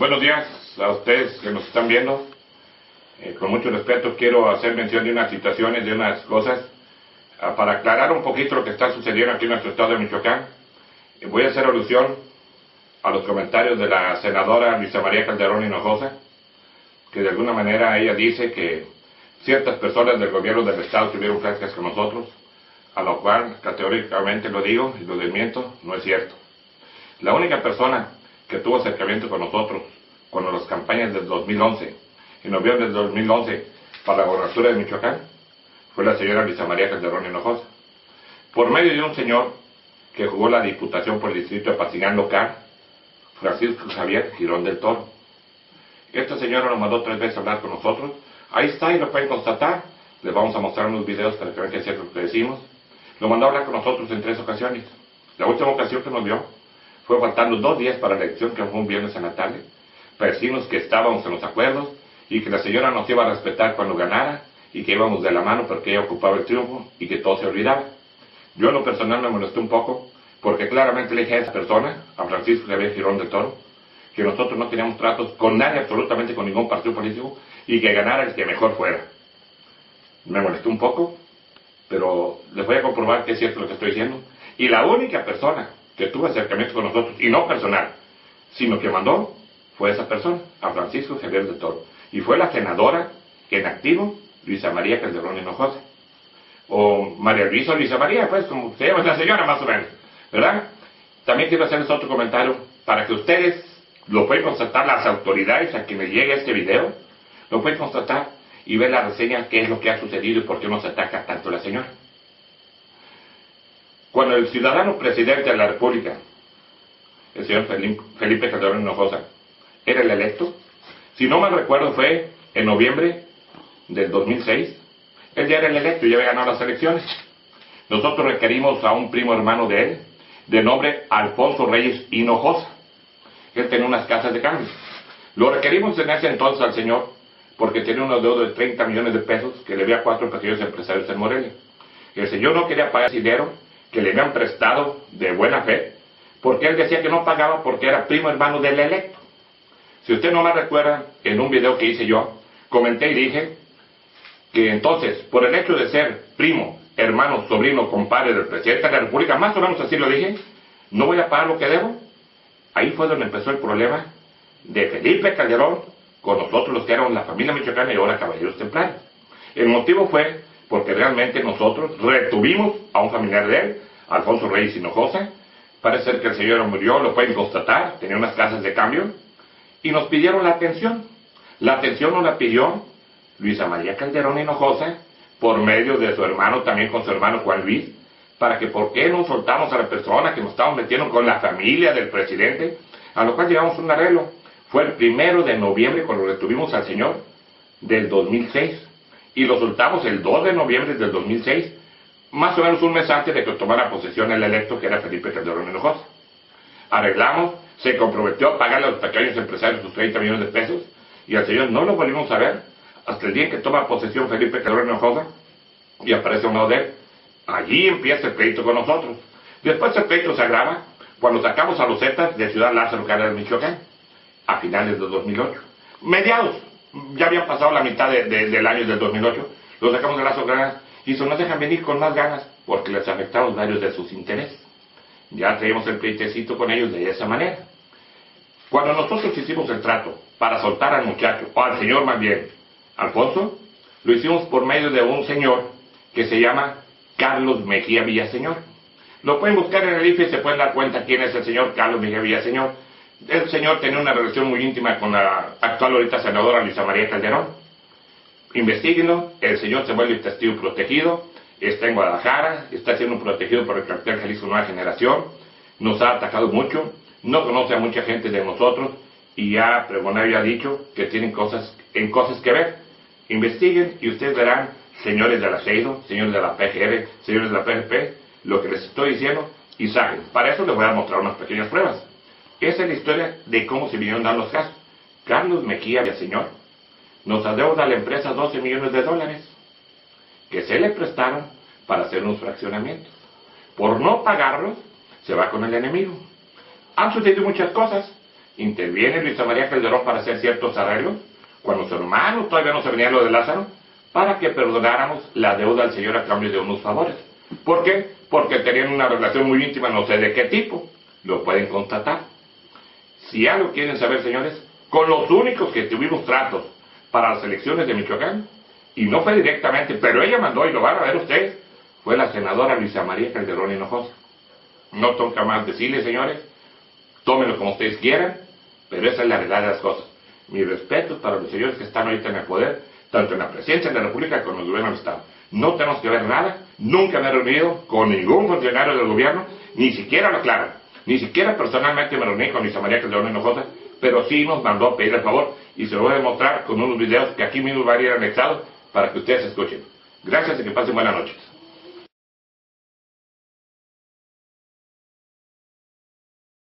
Buenos días a ustedes que nos están viendo. Eh, con mucho respeto quiero hacer mención de unas situaciones, de unas cosas, ah, para aclarar un poquito lo que está sucediendo aquí en nuestro estado de Michoacán. Eh, voy a hacer alusión a los comentarios de la senadora Luisa María Calderón Hinojosa, que de alguna manera ella dice que ciertas personas del gobierno del estado tuvieron pláticas con nosotros, a lo cual categóricamente lo digo y lo desmiento, no es cierto. La única persona que tuvo acercamiento con nosotros cuando las campañas del 2011, en noviembre del 2011, para la gobernatura de Michoacán, fue la señora Luisa María Calderón Hinojosa. Por medio de un señor que jugó la diputación por el distrito de Pacinán Local, Francisco Javier Girón del Toro. Esta señora nos mandó tres veces hablar con nosotros. Ahí está y lo pueden constatar. Les vamos a mostrar unos videos para que vean que es cierto lo que decimos. Lo mandó a hablar con nosotros en tres ocasiones. La última ocasión que nos vio fue faltando dos días para la elección, que fue un viernes en la tarde, para decirnos que estábamos en los acuerdos y que la señora nos iba a respetar cuando ganara y que íbamos de la mano porque ella ocupaba el triunfo y que todo se olvidaba. Yo en lo personal me molesté un poco porque claramente le dije a esa persona, a Francisco Javier Girón de Toro, que nosotros no teníamos tratos con nadie, absolutamente con ningún partido político, y que ganara el que mejor fuera. Me molesté un poco, pero les voy a comprobar que es cierto lo que estoy diciendo. Y la única persona que tuvo acercamiento con nosotros, y no personal, sino que mandó, fue esa persona, a Francisco Javier de Toro. Y fue la senadora en activo, Luisa María Calderón Hinojosa. O María Luisa Luisa María, pues como se llama la señora más o menos, ¿verdad? También quiero hacerles otro comentario para que ustedes lo pueden constatar, las autoridades a quienes llegue este video, lo pueden constatar y ver la reseña, qué es lo que ha sucedido y por qué no se ataca tanto la señora. Cuando el ciudadano presidente de la República, el señor Felipe Calderón Hinojosa, era el electo, si no mal recuerdo fue en noviembre del 2006, él ya era el electo y ya había ganado las elecciones. Nosotros requerimos a un primo hermano de él, de nombre Alfonso Reyes Hinojosa. Él tenía unas casas de cambio. Lo requerimos en ese entonces al señor porque tenía una deuda de 30 millones de pesos que le había cuatro pequeños empresarios en Morelia. El señor no quería pagar dinero que le habían prestado de buena fe, porque él decía que no pagaba porque era primo hermano del electo. Si usted no me recuerda, en un video que hice yo, comenté y dije que entonces, por el hecho de ser primo, hermano, sobrino, compadre del presidente de la República, más o menos así lo dije, no voy a pagar lo que debo. Ahí fue donde empezó el problema de Felipe Calderón con nosotros los que éramos la familia michoacana y ahora caballeros templares. El motivo fue porque realmente nosotros retuvimos a un familiar de él, Alfonso Reyes Hinojosa, parece ser que el señor murió, lo pueden constatar, tenía unas casas de cambio, y nos pidieron la atención. La atención nos la pidió Luisa María Calderón Hinojosa, por medio de su hermano, también con su hermano Juan Luis, para que por qué no soltamos a la persona que nos estamos metiendo con la familia del presidente, a lo cual llegamos un arreglo. Fue el primero de noviembre cuando retuvimos al señor del 2006 y lo soltamos el 2 de noviembre del 2006, más o menos un mes antes de que tomara posesión el electo que era Felipe Calderón Hinojosa. Arreglamos, se comprometió a pagarle a los pequeños empresarios sus 30 millones de pesos y al señor no lo volvimos a ver hasta el día en que toma posesión Felipe Calderón Hinojosa y aparece un lado de. Allí empieza el pleito con nosotros. Después el pleito se agrava cuando sacamos a los Zetas de Ciudad Lázaro, de Michoacán, a finales del 2008. Mediados, ya habían pasado la mitad del año del 2008, los sacamos de las ganas y se nos dejan venir con más ganas porque les afectamos varios de sus intereses. Ya traíamos el pleitecito con ellos de esa manera. Cuando nosotros hicimos el trato para soltar al muchacho, o al señor más bien, Alfonso, lo hicimos por medio de un señor que se llama Carlos Mejía Villaseñor. Lo pueden buscar en el IFE y se pueden dar cuenta quién es el señor Carlos Mejía Villaseñor el señor tenía una relación muy íntima con la actual ahorita senadora Luisa María Calderón. Investíguenlo, el señor se vuelve testigo protegido, está en Guadalajara, está siendo protegido por el cartel Jalisco Nueva Generación, nos ha atacado mucho, no conoce a mucha gente de nosotros y ya Pregonario ha dicho que tienen cosas en cosas que ver. Investiguen y ustedes verán, señores de la CEIDO, señores de la PGR, señores de la PGP, lo que les estoy diciendo y saben. Para eso les voy a mostrar unas pequeñas pruebas. Esa es la historia de cómo se vinieron dando los casos. Carlos Mejía señor, nos adeuda a la empresa 12 millones de dólares que se le prestaron para hacer unos fraccionamientos. Por no pagarlos, se va con el enemigo. Han sucedido muchas cosas interviene Luisa María Calderón para hacer ciertos arreglos, cuando su hermano todavía no se venía lo de Lázaro, para que perdonáramos la deuda al Señor a cambio de unos favores. ¿Por qué? Porque tenían una relación muy íntima, no sé de qué tipo, lo pueden constatar. Si algo quieren saber, señores, con los únicos que tuvimos tratos para las elecciones de Michoacán, y no fue directamente, pero ella mandó, y lo van a ver ustedes, fue la senadora Luisa María Calderón Hinojosa. No toca más decirles, señores, tómenlo como ustedes quieran, pero esa es la verdad de las cosas. Mi respeto para los señores que están ahorita en el poder, tanto en la presidencia de la República como en el gobierno del Estado. No tenemos que ver nada, nunca me he reunido con ningún funcionario del gobierno, ni siquiera lo aclaro, ni siquiera personalmente me reuní con Luisa María Calderón Hinojosa, pero sí nos mandó a pedir el favor y se lo voy a demostrar con unos videos que aquí mismo van a ir anexados para que ustedes escuchen. Gracias y que pasen buenas noches.